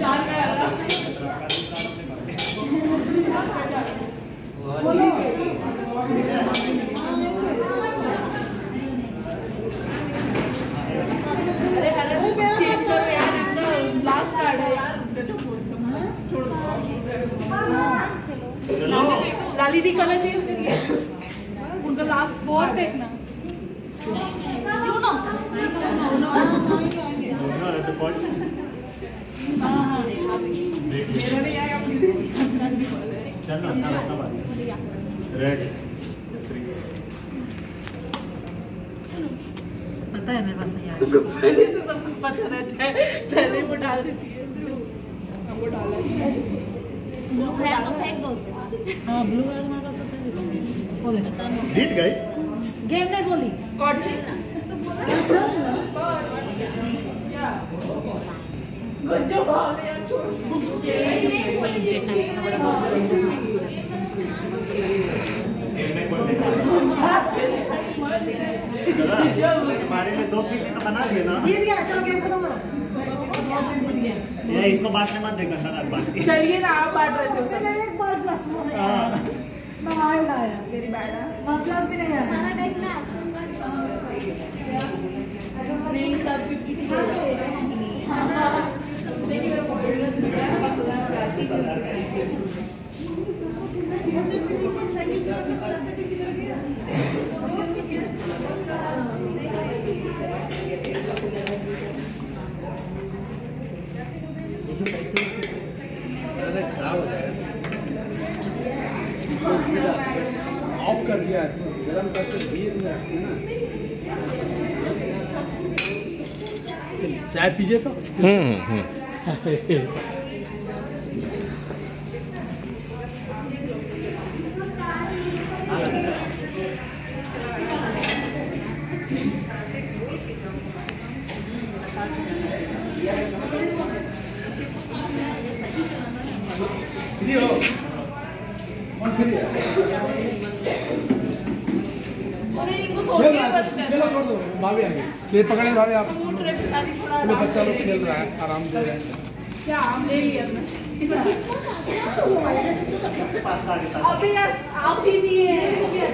चार लाली दी colour change करिए उनका लास्ट फोर फेंकना मेरा नहीं आया अपनी रेड पता है मेरे पास नहीं आया। पहले से सब कुछ पता रहता है। पहले वो डाल देती है। अब वो डाला। है ब्लू है तो फेंक दो उसके साथ। हाँ ब्लू है तुम्हारे पास पता है। इसमें बोले जीत गए गेम नहीं बोली। कॉट ने। यार छोड़ तुम्हारे लिए दो फीट बना दिए ना जीत गया चलो गेम खत्म ये इसको बांटने मत देगा सर बांट चलिए ना आप बांट रहे थे मैंने एक बार प्लस में हाँ हाँ। मैं ही उड़ाया मेरी बैड है। प्लस भी नहीं आया। नहीं सब फिफ्टी ऑफ़ कर दिया इसको गरम करके बीच में रखते ना चलिए, चाय पीजिए तो फ्री हो। कौन फ्री है अरे इनको सो खेल के रहा है दो ये पकड़े भाभी आप चलो बच्चा लोग खेल रहा है आराम से रहे क्या हम ले लिया अभी आप ही दिए है